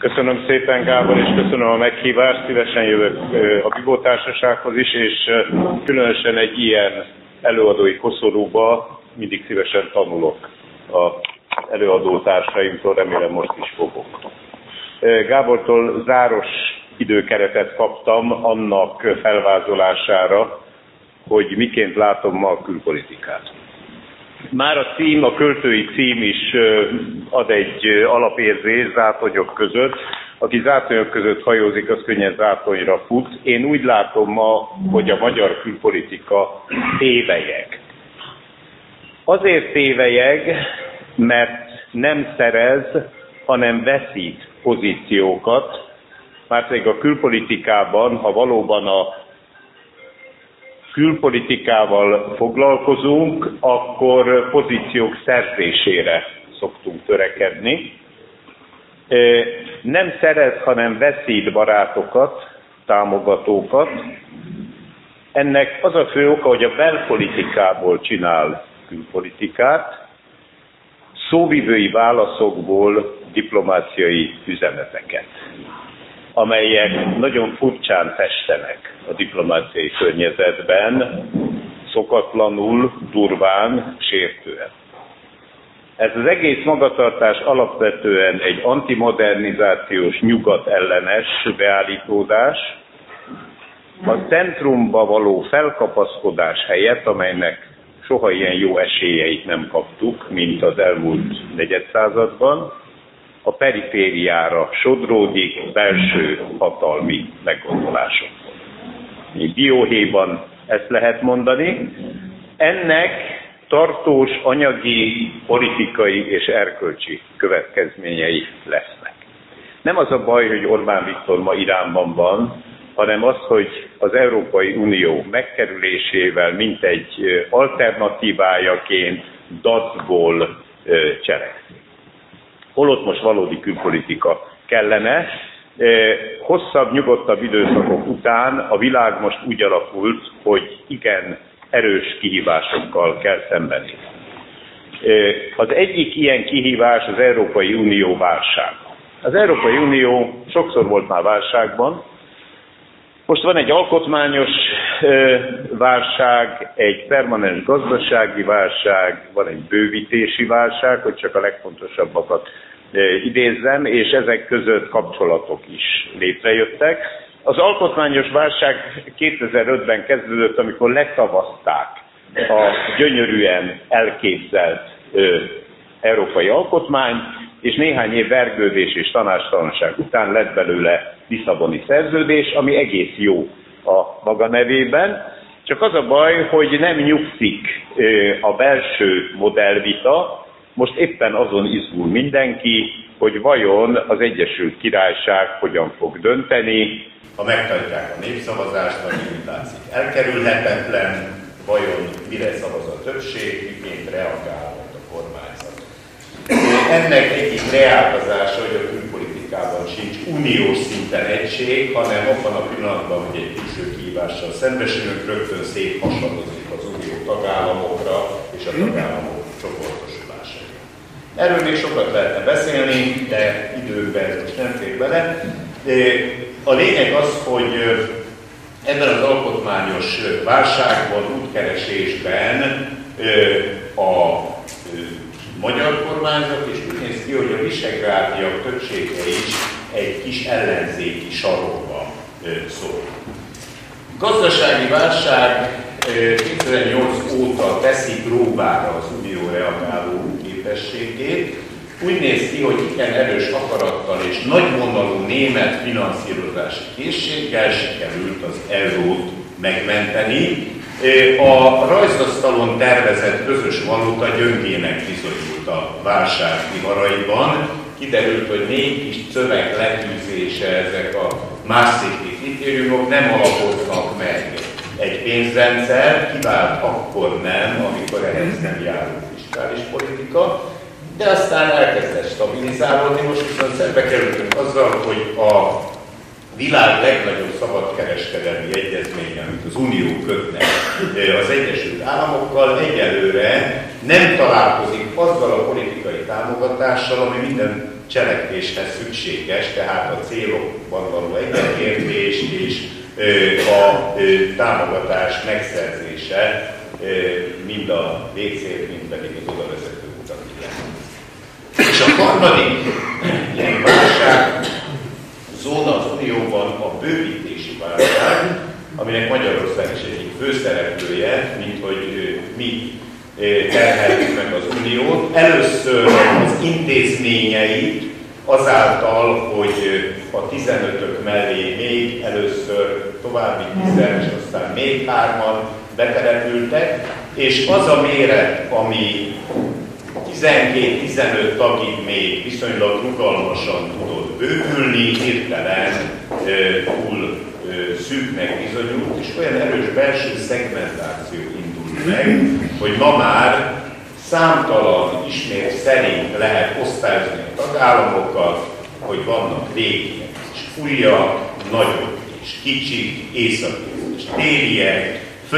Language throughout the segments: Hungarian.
Köszönöm szépen, Gábor, és köszönöm a meghívást. Szívesen jövök a Bibó Társasághoz is, és különösen egy ilyen előadói koszorúba mindig szívesen tanulok a előadó társaimtól, remélem most is fogok. Gábortól záros időkeretet kaptam annak felvázolására, hogy miként látom ma a külpolitikát. Már a cím, a költői cím is ad egy alapérzés zátonyok között. Aki zátonyok között hajózik, az könnyen zátonyra fut. Én úgy látom ma, hogy a magyar külpolitika tévejeg. Azért tévejeg, mert nem szerez, hanem veszít pozíciókat, már pedig a külpolitikában, ha valóban a külpolitikával foglalkozunk, akkor pozíciók szerzésére szoktunk törekedni. Nem szerez, hanem veszít barátokat, támogatókat. Ennek az a fő oka, hogy a belpolitikából csinál külpolitikát, szóvivői válaszokból diplomáciai üzeneteket amelyek nagyon furcsán festenek a diplomáciai környezetben, szokatlanul, durván, sértően. Ez az egész magatartás alapvetően egy antimodernizációs, nyugat ellenes beállítódás, a centrumba való felkapaszkodás helyett, amelynek soha ilyen jó esélyeit nem kaptuk, mint az elmúlt negyedszázadban, a perifériára sodródik belső hatalmi meggondolások. Dióhéjban ezt lehet mondani. Ennek tartós anyagi, politikai és erkölcsi következményei lesznek. Nem az a baj, hogy Orbán Viktor ma Iránban van, hanem az, hogy az Európai Unió megkerülésével mint egy alternatívájaként dacból cselekszik holott most valódi külpolitika kellene. E, hosszabb, nyugodtabb időszakok után a világ most úgy alakult, hogy igen erős kihívásokkal kell szembenézni. E, az egyik ilyen kihívás az Európai Unió válság. Az Európai Unió sokszor volt már válságban, most van egy alkotmányos válság, egy permanens gazdasági válság, van egy bővítési válság, hogy csak a legfontosabbakat idézzem, és ezek között kapcsolatok is létrejöttek. Az alkotmányos válság 2005-ben kezdődött, amikor leszavazták a gyönyörűen elképzelt ö, európai alkotmányt, és néhány év vergődés és tanástalanság után lett belőle Lisszaboni szerződés, ami egész jó a maga nevében. Csak az a baj, hogy nem nyugszik a belső modellvita, most éppen azon izgul mindenki, hogy vajon az Egyesült Királyság hogyan fog dönteni. Ha megtartják a népszavazást, vagy úgy látszik elkerülhetetlen, vajon mire szavaz a többség, miként reagál a kormányzat. Ennek egyik reágazása, hogy a külpolitikában sincs uniós szinten egység, hanem abban a pillanatban, hogy egy külső kihívással szembesülünk, rögtön szép hasonlózik az unió tagállamokra és a tagállamok csoportos Erről még sokat lehetne beszélni, de időben most nem fér bele. A lényeg az, hogy ebben az alkotmányos válságban, útkeresésben a magyar kormányzat, és úgy néz ki, hogy a visegrádiak többsége is egy kis ellenzéki sarokba szól. Gazdasági válság 2008 óta teszi próbára az unió reagáló képességét. Úgy néz ki, hogy igen erős akarattal és nagyvonalú német finanszírozási készséggel sikerült az eurót megmenteni. A rajzasztalon tervezett közös valuta gyöngének bizonyult a válság viharaiban. Kiderült, hogy négy kis szöveg letűzése ezek a Maastrichti kritériumok nem alapoznak meg egy pénzrendszer, kivált akkor nem, amikor ehhez nem járult fiskális politika, de aztán elkezdett stabilizálódni, most viszont szembe kerültünk azzal, hogy a világ legnagyobb szabadkereskedelmi egyezménye, amit az Unió kötne az Egyesült Államokkal, egyelőre nem találkozik azzal a politikai támogatással, ami minden cselekvéshez szükséges, tehát a célokban való egyetértés és a támogatás megszerzése mind a végcél, mind pedig az oda vezető utat És a harmadik ilyen válság zóna az Unióban a bővítési válság, aminek Magyarország is egyik főszereplője, mint hogy mi terheljük meg az Uniót. Először az intézményeit azáltal, hogy a 15-ök mellé még először további 10 és aztán még hárman betelepültek, és az a méret, ami 12-15 tagig még viszonylag rugalmasan tudott bővülni, hirtelen túl szűknek bizonyult, és olyan erős belső szegmentáció indult meg, hogy ma már számtalan ismét szerint lehet osztályozni a tagállamokat, hogy vannak régiek és újak, nagyok és kicsik, északi és téliek, és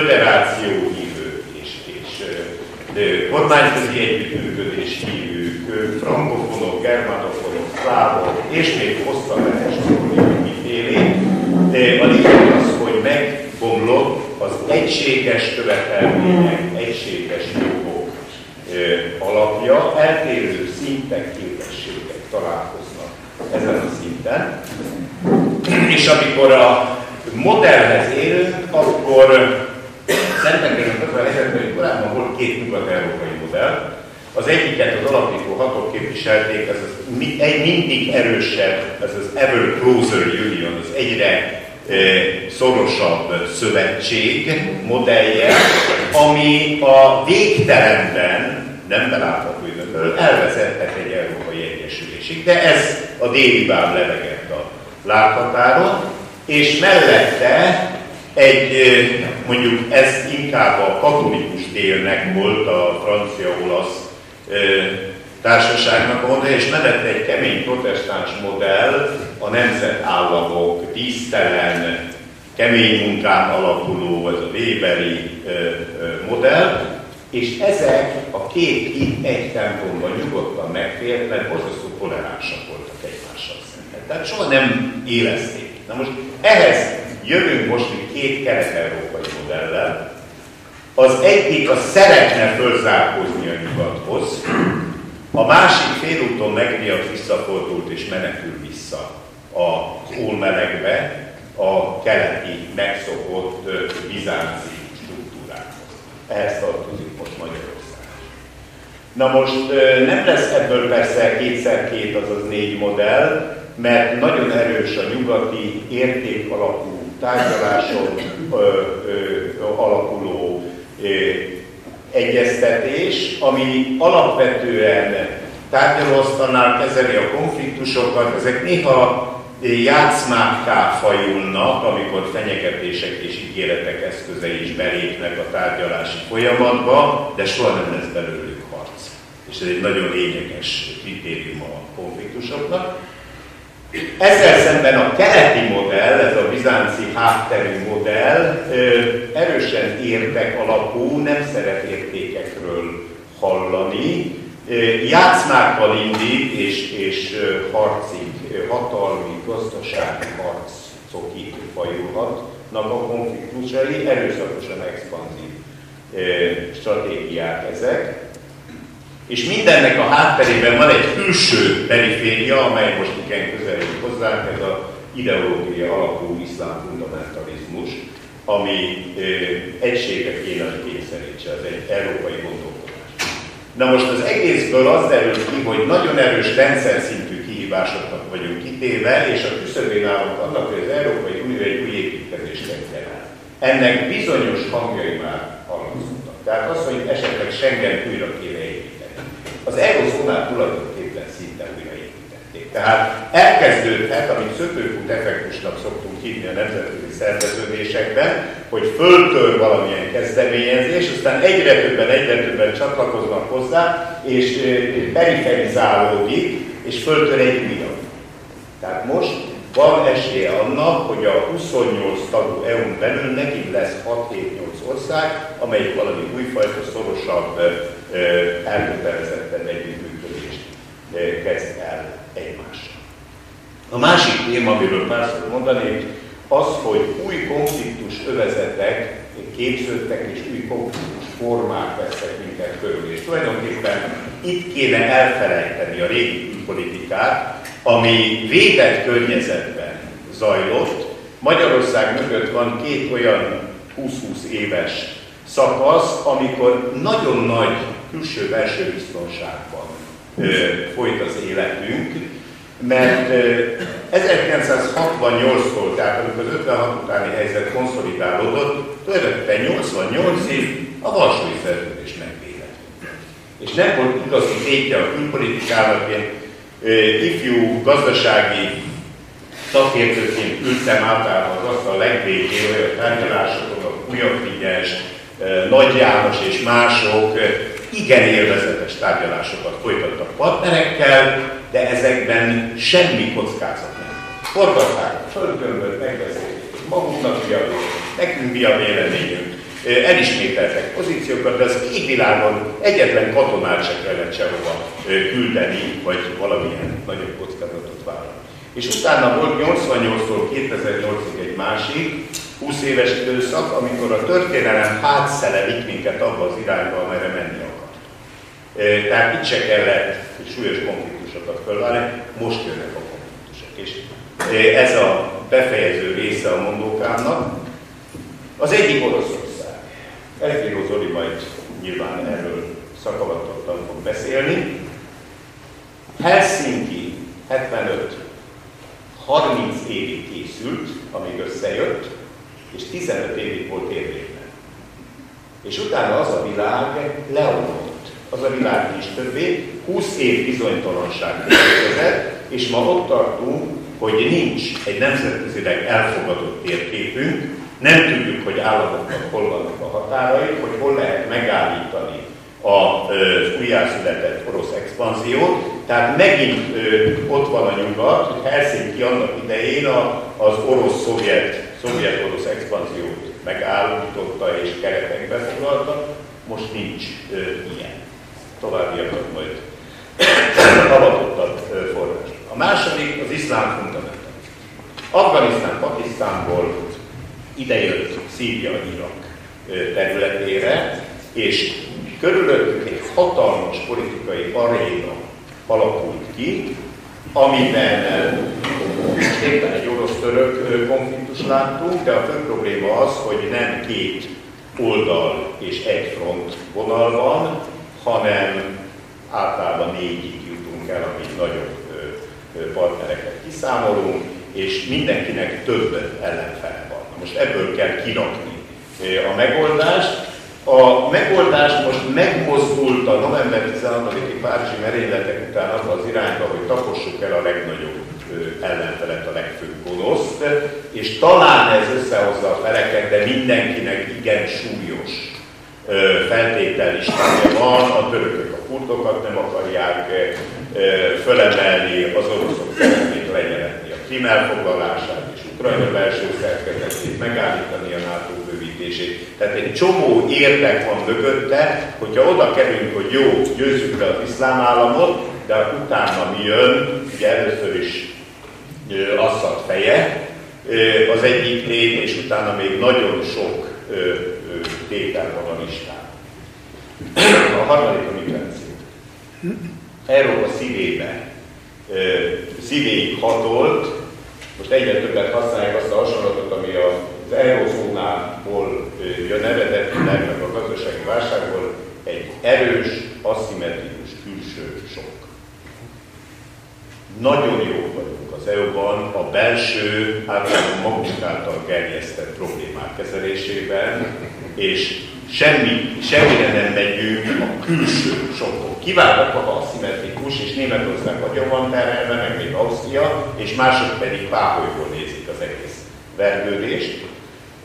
kormányközi együttműködés hívők, frankofonok, germanofonok, szlávok, és még hosszan lehet sorolni, hogy mit éli. A lényeg az, hogy megbomlott az egységes követelmények, egységes jogok alapja, eltérő szintek, képességek találkoznak ezen a szinten. És amikor a modellhez érünk, akkor szemben az a helyzetben, korábban volt két nyugat-európai modell, az egyiket az alapító hatok képviselték, ez az egy mindig erősebb, ez az Ever Closer Union, az egyre szorosabb szövetség modellje, ami a végtelenben, nem belátható időből, elvezethet egy európai egyesülésig, de ez a déli báb levegett a láthatáron, és mellette egy, mondjuk ez inkább a katolikus délnek volt a francia-olasz társaságnak a és mellette egy kemény protestáns modell, a nemzetállamok, tisztelen, kemény munkán alapuló, ez a Weberi modell, és ezek a két itt egy templomban nyugodtan megfért, mert borzasztó toleránsak voltak egymással szemben. Tehát soha nem élezték. Na most ehhez jövünk most egy két kelet-európai modellel. Az egyik a szeretne fölzárkózni a nyugathoz, a másik félúton megmiatt visszafordult és menekül vissza az ómelegbe, a keleti megszokott bizánci struktúrákhoz. Ehhez tartozik most Magyarország. Na most nem lesz ebből persze kétszer két, azaz négy modell, mert nagyon erős a nyugati érték alapú tárgyaláson ö, ö, egyeztetés, ami alapvetően tárgyalóasztalnál kezeli a konfliktusokat, ezek néha játszmákká fajulnak, amikor fenyegetések és ígéretek eszközei is belépnek a tárgyalási folyamatba, de soha nem lesz belőlük harc. És ez egy nagyon lényeges kritérium a konfliktusoknak. Ezzel szemben a keleti modell, ez a bizánci hátterű modell erősen értek alapú, nem szeret értékekről hallani, játszmákkal indít és, és harcig, hatalmi, gazdasági harcokig fajulhatnak a konfliktusai, erőszakosan expanzív stratégiák ezek. És mindennek a hátterében van egy külső periféria, amely most igen közelít hozzánk, ez a ideológia alapú iszlám fundamentalizmus, ami ö, egységet kéne, hogy kényszerítse, az egy európai gondolkodás. Na most az egészből az derül ki, hogy nagyon erős rendszer szintű kihívásoknak vagyunk kitéve, és a küszöbén állunk annak, hogy az Európai Unió egy új építkezést kezdjen el. Ennek bizonyos hangjai már hallottak. Tehát az, hogy esetleg Schengen újra kéne az eurozónát tulajdonképpen szinte újraépítették. Tehát elkezdődhet, amit szökőkút effektusnak szoktunk hívni a nemzetközi szerveződésekben, hogy föltör valamilyen kezdeményezés, aztán egyre többen, egyre többen csatlakoznak hozzá, és periferizálódik, és föltör egy újabb. Tehát most van esélye annak, hogy a 28 tagú EU-n belül nekik lesz 6-7-8 ország, amelyik valami újfajta szorosabb elkötelezettebb együttműködést kezd el egymással. A másik téma, amiről pár szót mondanék, az, hogy új konfliktus övezetek képződtek, és új konfliktus formák vesznek minket körül. És tulajdonképpen itt kéne elfelejteni a régi politikát, ami védett környezetben zajlott. Magyarország mögött van két olyan 20-20 éves szakasz, amikor nagyon nagy külső-belső biztonságban folyt az életünk, mert 1968-tól, tehát amikor az 56 utáni helyzet konszolidálódott, tulajdonképpen 88 év a Varsói Szerződés megvédett. És nem volt igazi tétje a külpolitikának, én ifjú gazdasági szakértőként ültem általában az asztal legvégén olyan tárgyalásokon, a Újabb Nagy János és mások igen élvezetes tárgyalásokat folytattak partnerekkel, de ezekben semmi kockázat nem. Forgatták a földgömböt, megbeszélték, maguknak mi a nekünk mi a véleményünk, elismételtek pozíciókat, de az égvilágon egyetlen katonát sem kellett sehova küldeni, vagy valamilyen nagyobb kockázatot vállalni. És utána volt 88-tól 2008-ig egy másik, 20 éves időszak, amikor a történelem hátszele vitt minket abba az irányba, amelyre menni. Tehát itt se kellett súlyos konfliktusokat fölválni, most jönnek a konfliktusok. És ez a befejező része a mondókámnak. Az egyik Oroszország. Elbíró Zoli majd nyilván erről szakavatottan fog beszélni. Helsinki 75 30 évig készült, amíg összejött, és 15 évig volt érvényben. És utána az a világ leomlott. Az a világ is többé, 20 év bizonytalanság következett, és ma ott tartunk, hogy nincs egy nemzetközileg elfogadott térképünk, nem tudjuk, hogy államoknak hol vannak a határai, hogy hol lehet megállítani az újjászületett orosz expanziót. Tehát megint ö, ott van a nyugat, hogy Helsinki annak idején a, az orosz-szovjet, szovjet-orosz expanziót megállította és keretekbe foglalta, most nincs ö, ilyen. Továbbiakat majd avatottabb forrás. A második az iszlám fundamentalizmus. Afganisztán, Pakisztánból idejött Szíria, Irak területére, és körülöttük egy hatalmas politikai aréna alakult ki, amiben éppen egy orosz-török konfliktus láttunk, de a fő probléma az, hogy nem két oldal és egy front vonal van, hanem általában négyig jutunk el, amíg nagyobb partnereket kiszámolunk, és mindenkinek több ellenfele van. Most ebből kell kirakni a megoldást, a megoldás most megmozdult a november 16-i Párizsi merényletek után abba az irányba, hogy tapossuk el a legnagyobb ellenfelet, a legfőbb gonoszt, és talán ez összehozza a feleket, de mindenkinek igen súlyos feltétellistája van, a törökök a kurdokat nem akarják fölemelni, az oroszok szeretnék lenyeletni a Krim elfoglalását és Ukrajna belső szerkezetét, megállítani a NATO bővítését. Tehát egy csomó érdek van mögötte, hogyha oda kerülünk, hogy jó, győzzük le az iszlám államot, de utána mi jön, ugye először is Assad feje, az egyik lét, és utána még nagyon sok tétel van a listán. A harmadik a migráció. Európa szívébe, szívéig hatolt, most egyre többet használják azt a hasonlatot, ami az eurozónából jön eredetileg, meg a gazdasági válságból, egy erős, aszimmetrikus külső sok. Nagyon jó vagyunk az EU-ban a belső, általában magunk által gerjesztett problémák kezelésében, és semmi, semmire nem megyünk a külső sokok. Kiváltak a aszimmetrikus, és Németország nagyon van terhelve, meg még Ausztria, és mások pedig páholyból nézik az egész vergődést.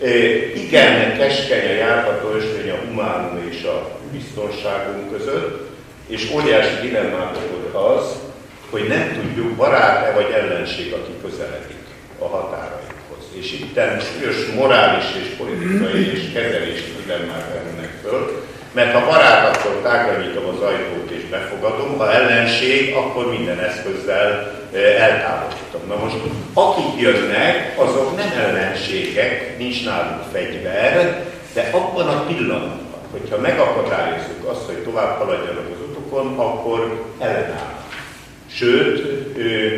E, igen, keskeny a járható ösvény a humánum és a biztonságunk között, és óriási dilemmátok az, hogy nem tudjuk, barát-e vagy ellenség, aki közeledik a határainkhoz. És itt súlyos morális és politikai és kezelési dilemmák merülnek föl, Mert ha barát, akkor tágra nyitom az ajtót és befogadom, ha ellenség, akkor minden eszközzel eltávolítom. Na most, akik jönnek, azok nem ellenségek, nincs náluk fegyver, de abban a pillanatban, hogyha megakadályozzuk azt, hogy tovább haladjanak az utukon, akkor ellenállnak. Sőt,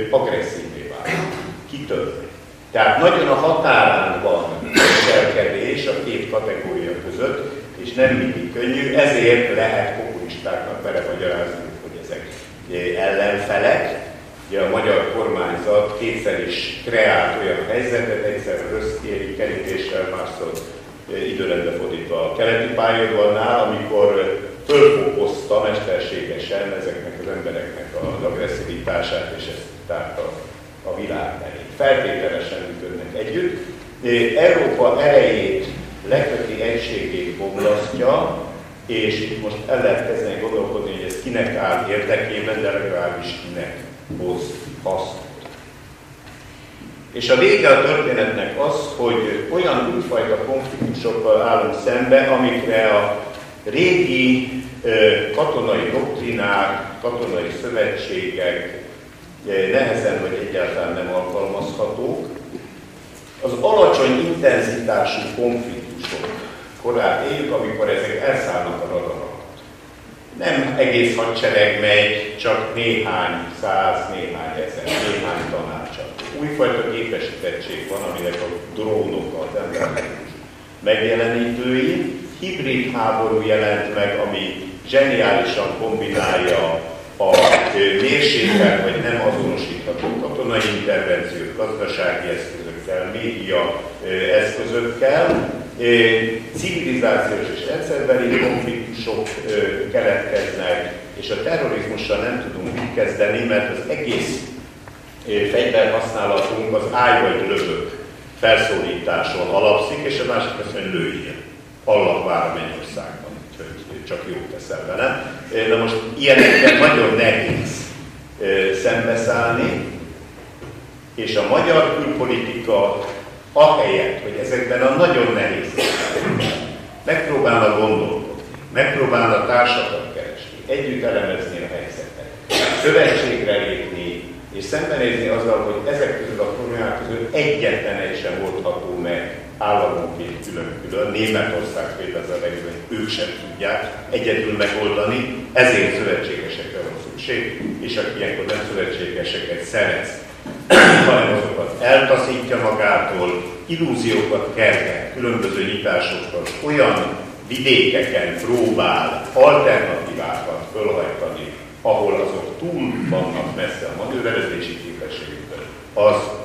agresszívé válnak, kitörnek. Tehát nagyon a határán van viselkedés a két kategória között, és nem mindig könnyű, ezért lehet populistáknak magyarázni, hogy ezek ellenfelek. Ugye a magyar kormányzat kétszer is kreált olyan helyzetet, egyszer röszkéri kerítéssel, másszor időrendbe fordítva a keleti pályaudvarnál, amikor fölfókozta mesterségesen ezeknek az embereknek az agresszivitását, és ezt tárta a világ elé. Feltételesen működnek együtt. Európa erejét, leköti egységét bomlasztja, és itt most el lehet kezdeni gondolkodni, hogy ez kinek áll érdekében, de legalábbis kinek hoz hasznot. És a vége a történetnek az, hogy olyan újfajta konfliktusokkal állunk szembe, amikre a régi katonai doktrinák, katonai szövetségek nehezen vagy egyáltalán nem alkalmazhatók. Az alacsony intenzitású konfliktusok korát éljük, amikor ezek elszállnak a radarokat. Nem egész hadsereg megy, csak néhány száz, néhány ezer, néhány tanácsat. Újfajta képesítettség van, aminek a drónok az emberek megjelenítői. Hibrid háború jelent meg, ami zseniálisan kombinálja a mérsékelt vagy nem azonosítható katonai intervenciót, gazdasági eszközökkel, média eszközökkel, civilizációs és rendszerbeli konfliktusok keletkeznek, és a terrorizmussal nem tudunk mit kezdeni, mert az egész fegyverhasználatunk az állj vagy lövök felszólításon alapszik, és a másik azt mondja, lőjél. Allah vár Mennyországban hogy csak jót teszel vele. Na most ilyenekkel nagyon nehéz szembeszállni, és a magyar külpolitika ahelyett, hogy ezekben a nagyon nehéz megpróbálna gondolkodni, megpróbálna társakat keresni, együtt elemezni a helyzetet, szövetségre lépni, és szembenézni azzal, hogy ezek közül a problémák közül egyetlen egy sem oldható meg államonként külön-külön. Németország például legjobb, ők sem tudják egyedül megoldani, ezért szövetségesekre van szükség, és aki ilyenkor nem szövetségeseket szerez, hanem azokat eltaszítja magától, illúziókat kerget, különböző nyitásokkal, olyan vidékeken próbál alternatívákat fölhajtani, ahol azok túl vannak messze a manőverezési képességükből, az